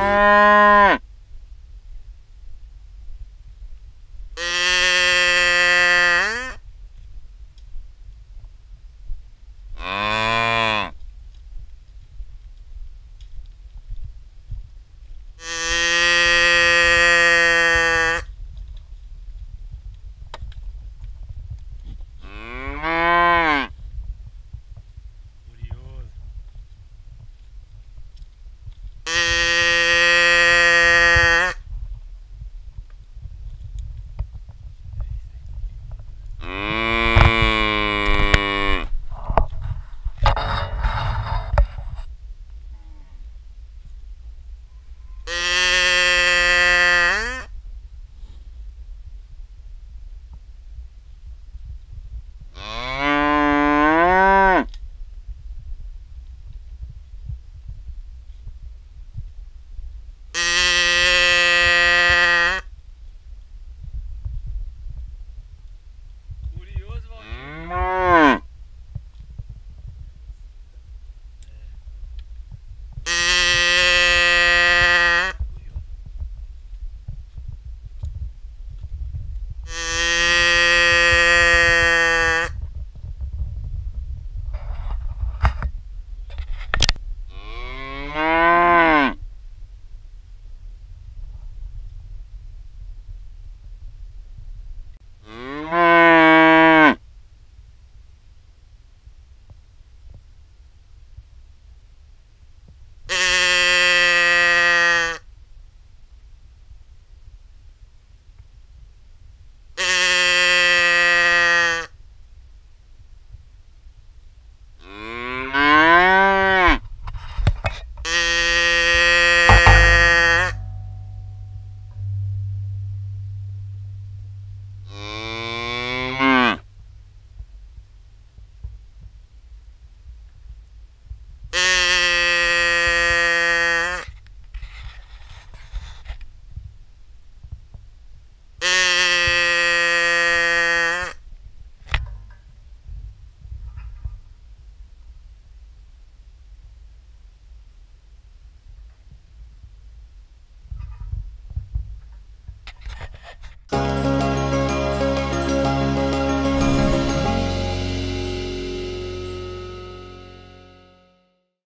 Ah.